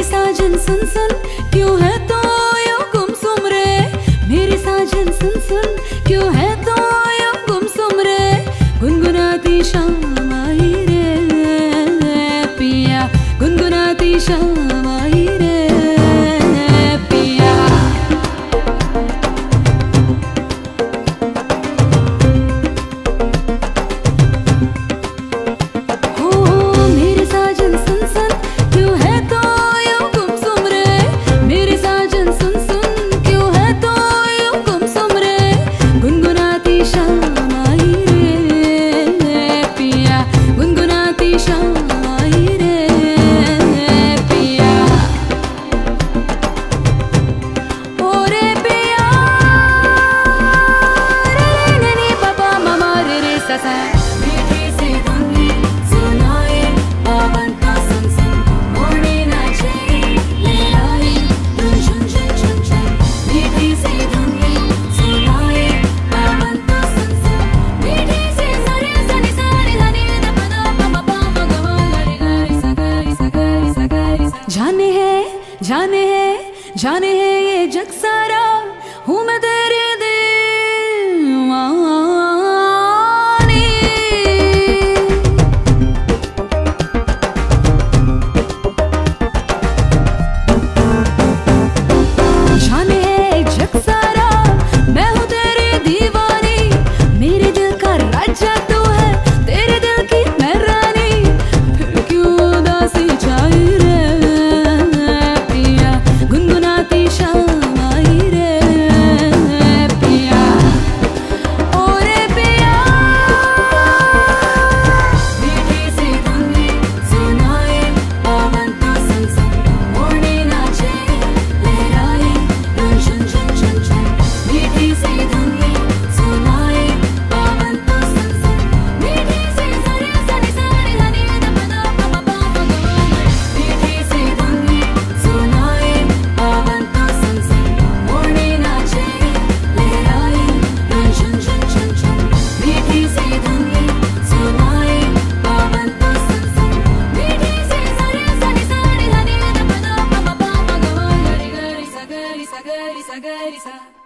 मेरे साजन सुन सुन, क्यों है तो यो गुमसुम रे मेरे साजन सुन सुन, क्यों है तो यो गुमसुम रे गुनगुनाती शाम आई रे पिया, गुनगुनाती शाम जाने है जाने है ये जग सारा। हूँ मैं तेरा ga